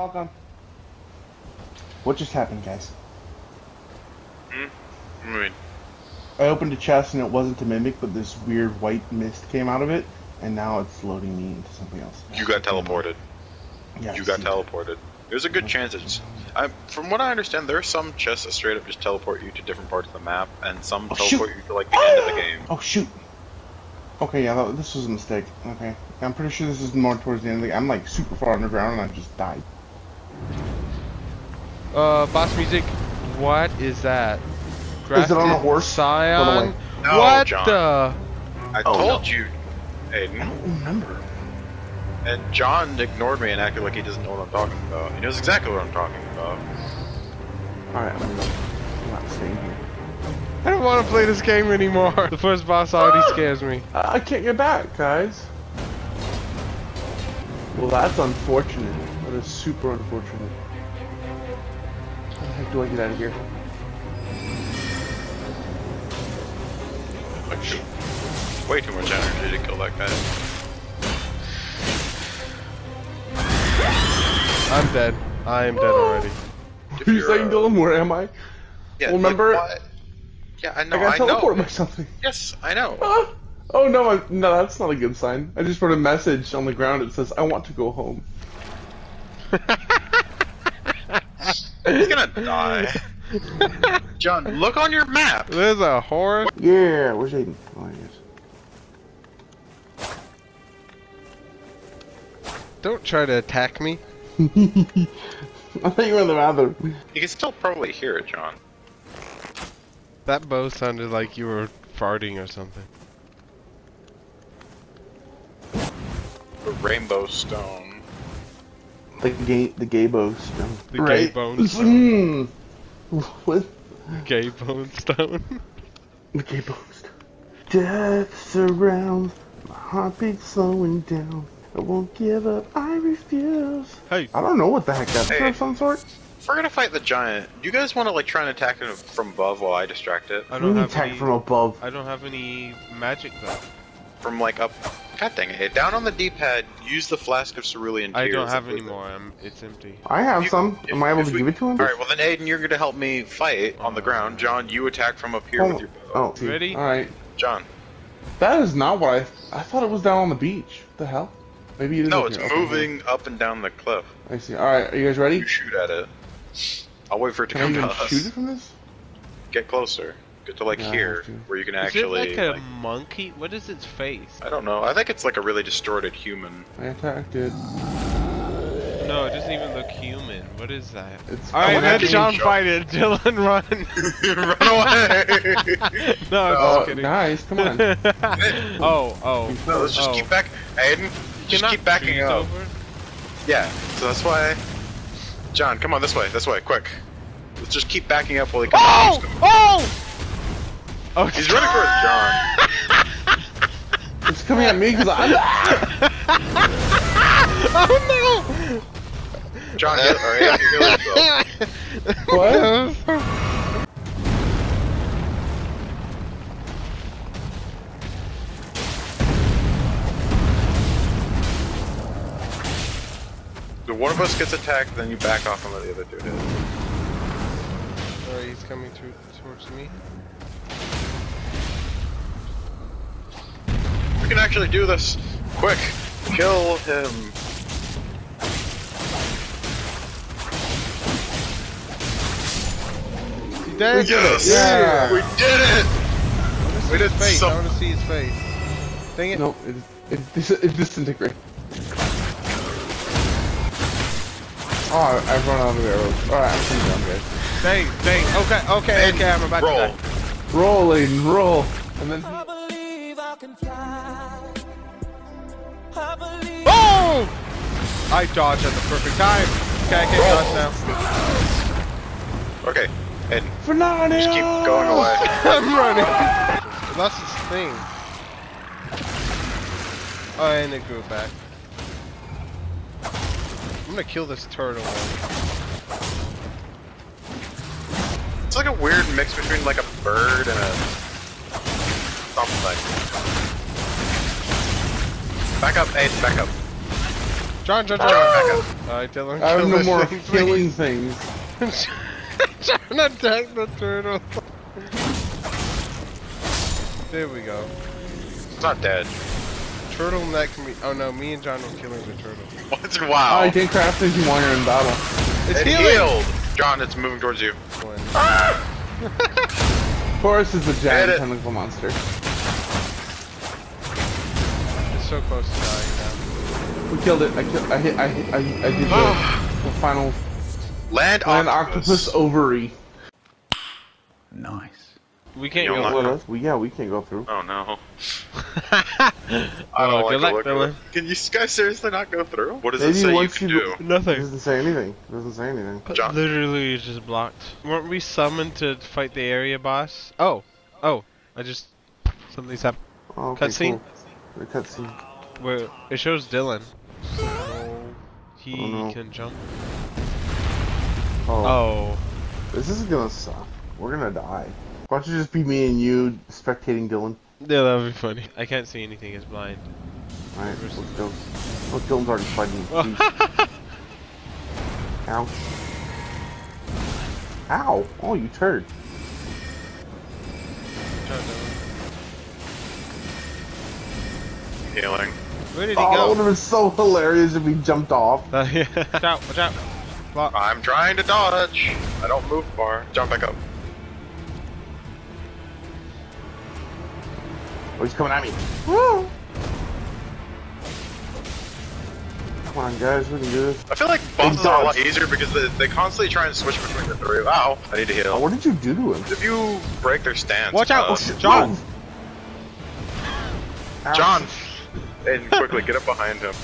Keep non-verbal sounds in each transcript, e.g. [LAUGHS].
All gone. What just happened, guys? Hmm? I mean, I opened a chest and it wasn't a mimic, but this weird white mist came out of it, and now it's loading me into something else. you got teleported. Yeah, You got see. teleported. There's a good chance it's. I, from what I understand, there are some chests that straight up just teleport you to different parts of the map, and some Oh, teleport shoot. you to like the end of the ah! game. Oh shoot. Okay, yeah, that, this was a mistake. Okay, I'm pretty sure this is more towards the end of the game. I'm like super far underground and I just died. Uh, boss music. What is that? Is it on a horse? Scion. away. No, what John. the? I Oh, told no. you, I don't remember. And John ignored me and acted like he doesn't know what I'm talking about. He knows exactly what I'm talking about. Alright, I'm not, I'm not staying here. I don't want to play this game anymore. The first boss already scares me. I I can't get back, guys. Well, that's unfortunate. That is super unfortunate. How the heck do I get out of here? Way too much energy to kill that guy. I'm dead. I am dead already. If Are you saying, uh, Dylan? Where am I? Yeah, Well, remember- Like, yeah, I know. I got I, know. teleported by something. Yes, I know. [LAUGHS] Ah! Oh no, I, no, that's not a good sign. I just wrote a message on the ground. It says, "I want to go home." [LAUGHS] He's gonna die. John, look on your map. There's a horse. Yeah, where's Aiden? Oh, he is. Don't try to attack me. [LAUGHS] I thought you were in the bathroom. You can still probably hear it, John. That bow sounded like you were farting or something. The rainbow stone. The gay, the gay bow stone. The gay right? bone [LAUGHS] stone. Mm. What? Gay bone stone. [LAUGHS] The gay bow stone. Death surrounds my heartbeat slowing down. I won't give up. I refuse. hey, I don't know what the heck that's Hey. of some sort. If we're gonna fight the giant, do you guys want to like try and attack him from above while I distract it? I We don't need have attack any. from above. I don't have any magic though. From like up. God dang it! Down on the D-pad, use the flask of cerulean I don't have and any more. I'm, it's empty. I have You- some. if- Am I able to we- give it to him? All right. Well then, Aiden, you're gonna help me fight on the ground. John, you attack from up here Oh, with your bow. oh, see. Ready? All right. John. That is not what I. I thought it was down on the beach. What the hell? Maybe it is. No, up it's here. Okay, moving up and down the cliff. I see. All right. Are you guys ready? You shoot at it. I'll wait for it to Can I come even to us. shoot it from this? Get closer. Get to like Yeah, here, have where you can actually. Is it like a like- monkey? What is its face? I don't know. I think it's like a really distorted human. I attacked it. No, it doesn't even look human. What is that? It's. All right, look let at John you, fight it. Dylan, run. [LAUGHS] Run away! [LAUGHS] no, I'm Oh, just kidding. guys, come on. [LAUGHS] oh, oh. no, let's just Oh. keep back. Aiden, just keep backing up. over? Yeah, so that's why. John, come on this way, this way, quick. Let's just keep backing up while he comes. Oh! Oh! Oh, He's running towards John. it's coming at me because I'm. oh no! John, heal, or yeah, heal yourself. what? So one of us gets attacked, then you back off and let the other two hit. Alright, he's coming through towards me. Can actually do this. Quick, kill him. He dead? Yes! Yeah. We did it! We did his face. some- I want to see his face. Dang it. No, it it, dis- it disintegrated. Oh, I've run out of arrows. Alright, I'm pretty done, guys. Dang, dang. Okay, okay, Aiden, okay. I'm about roll. to die. Roll, Aiden, roll. And then. I believe I can fly. I dodged at the perfect time. Okay, I can Roll. dodge now. Okay, Aiden, Fernando! just keep going away. [LAUGHS] I'm running. It lost its thing. Oh, and it grew back. I'm gonna kill this turtle. It's like a weird mix between like a bird and a something. Back up, Aiden, back up. John, John, John. Alright, Dylan. I have kill no this more thing, killing things. please. [LAUGHS] John, attack the turtle. There we go. It's not dead. Turtleneck me. Oh no, me and John were killing the turtle. What? Oh, Wow. I can't craft anything while you're in battle. It's it healing. healed. John, it's moving towards you. [LAUGHS] Ah! Taurus is the Hit giant it. tentacle monster. It's so close to dying now. We killed it. I killed. I hit. I hit. I, I did the, the final Land, land octopus. octopus ovary. Nice. We can't You'll go through. us. We yeah. We can't go through. Oh no. [LAUGHS] [LAUGHS] I I don't oh, like good luck, Dylan. Can you guys seriously not go through? What does Maybe it say you can you do? It Nothing. doesn't say anything. It doesn't say anything. Literally, it's just blocked. Weren't we summoned to fight the area boss? Oh, oh, I just something's happened. Oh, okay, Cutscene? Cool. The cutscene. Where it shows Dylan. So he Oh, no. can jump. Oh, Oh, this is gonna suck. We're gonna die. Why don't you just be me and you spectating Dylan? yeah, that would be funny. I can't see anything. It's blind. Alright, let's go. Look, Dylan's already fighting. Jeez. [LAUGHS] Ouch. Ow! Oh, you turd. Healing. Where did he Oh, that would have been so hilarious if he jumped off. Uh, [LAUGHS] yeah. Watch out! Watch out! Block. I'm trying to dodge. I don't move far. Jump back up. Oh, he's coming at me. Woo! Come on, guys, we can do this. I feel like bosses are a lot easier because they, they constantly try and switch between the three. Wow, I need to heal. Oh, heal. what did you do to him? If you break their stance, Watch out! uh, Oh, shit, John! Ow. John, and quickly get up behind him.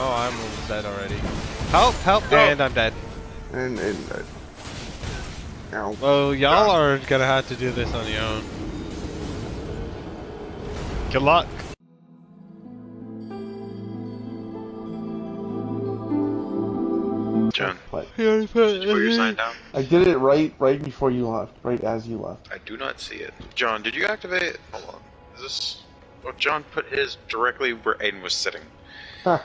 Oh, I'm almost dead already. Help! Help! No. And I'm dead. And, and, uh, ow. Well, y'all are gonna have to do this on your own. Good luck. John, What? You put your sign down. I did it right, right before you left, right as you left. I do not see it. John, did you activate? Hold on. Is this? Oh, John put his directly where Aiden was sitting. Huh.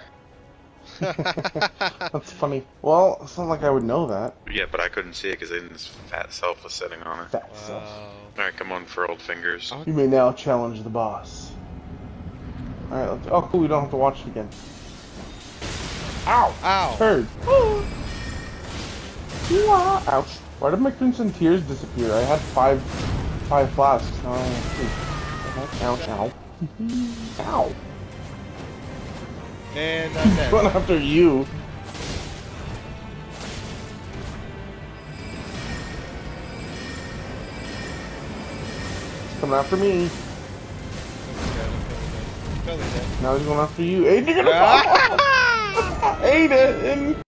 [LAUGHS] That's funny. Well, it's not like I would know that. Yeah, but I couldn't see it because Aiden's fat self was sitting on it. Fat self. All right, come on for old fingers. You may now challenge the boss. Alright, let's. Oh, cool, we don't have to watch it again. Ow! Ow! Turd! [LAUGHS] Wah. Ouch. Why did my crimson tears disappear? I had five, five flasks. Oh, ouch, ow. [LAUGHS] ow. And I'm dead. Going after you. It's coming after me. Now he's going after you. Aiden, you're gonna [LAUGHS] fall! Aiden!